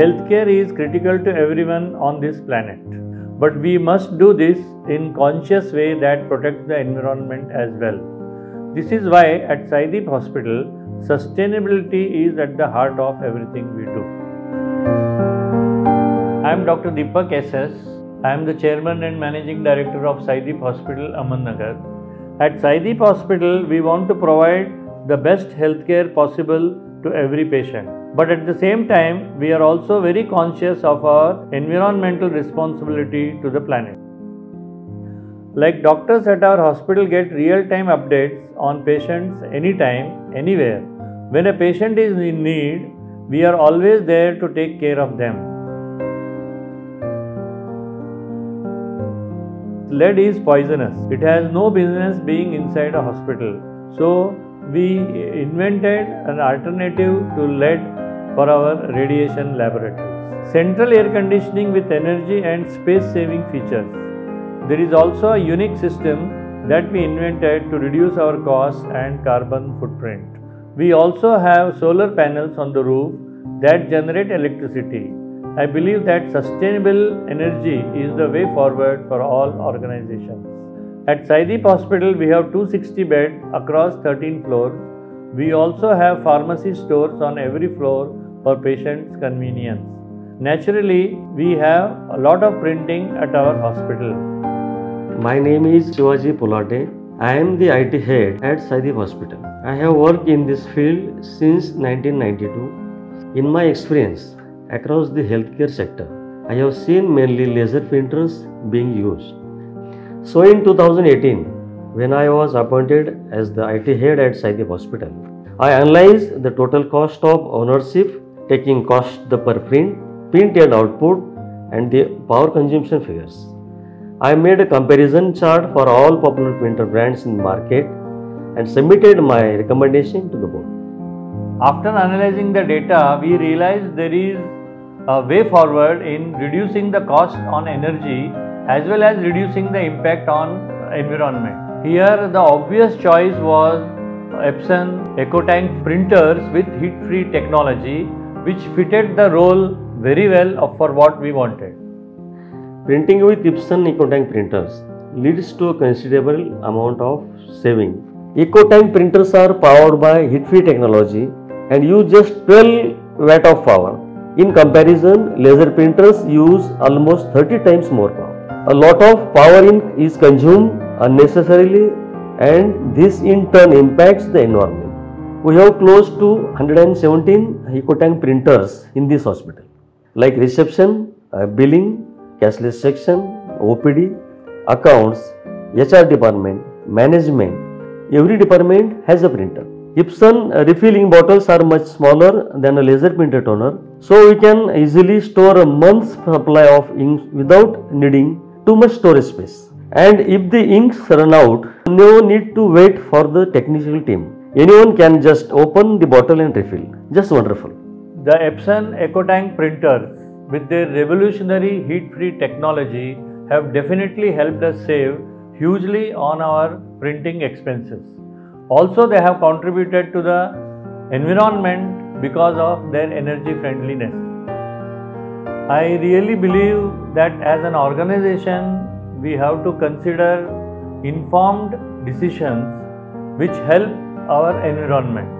Healthcare is critical to everyone on this planet. But we must do this in conscious way that protects the environment as well. This is why at Saideep Hospital, sustainability is at the heart of everything we do. I am Dr. Deepak SS. I am the chairman and managing director of Saideep Hospital, Ahmednagar. At Saideep Hospital, we want to provide the best healthcare possible to every patient. But at the same time, we are also very conscious of our environmental responsibility to the planet. Like doctors at our hospital get real time updates on patients anytime, anywhere. When a patient is in need, we are always there to take care of them. Lead is poisonous. It has no business being inside a hospital. So, we invented an alternative to lead for our radiation laboratories. Central air conditioning with energy and space saving features. There is also a unique system that we invented to reduce our costs and carbon footprint. We also have solar panels on the roof that generate electricity. I believe that sustainable energy is the way forward for all organizations. At Saideep Hospital, we have 260 beds across 13 floors. We also have pharmacy stores on every floor for patients' convenience. Naturally, we have a lot of printing at our hospital. My name is Shivaji Pulate. I am the IT head at Saideep Hospital. I have worked in this field since 1992. In my experience across the healthcare sector, I have seen mainly laser printers being used. So in 2018, when I was appointed as the IT head at Saideep Hospital, I analyzed the total cost of ownership taking cost the per print, printed output and the power consumption figures. I made a comparison chart for all popular printer brands in the market and submitted my recommendation to the board. After analyzing the data, we realized there is a way forward in reducing the cost on energy as well as reducing the impact on environment. Here the obvious choice was Epson EcoTank printers with heat-free technology which fitted the role very well for what we wanted. Printing with Epson EcoTank printers leads to a considerable amount of saving. EcoTank printers are powered by heat-free technology and use just 12 watt of power. In comparison, laser printers use almost 30 times more power. A lot of power ink is consumed unnecessarily and this in turn impacts the environment. We have close to 117 EcoTank printers in this hospital like reception, uh, billing, cashless section, OPD, accounts, HR department, management. Every department has a printer. Epson uh, refilling bottles are much smaller than a laser printer toner so we can easily store a month's supply of ink without needing too much storage space. And if the inks run out, no need to wait for the technical team Anyone can just open the bottle and refill. Just wonderful. The Epson EcoTank printers with their revolutionary heat-free technology have definitely helped us save hugely on our printing expenses. Also, they have contributed to the environment because of their energy friendliness. I really believe that as an organization, we have to consider informed decisions which help our environment.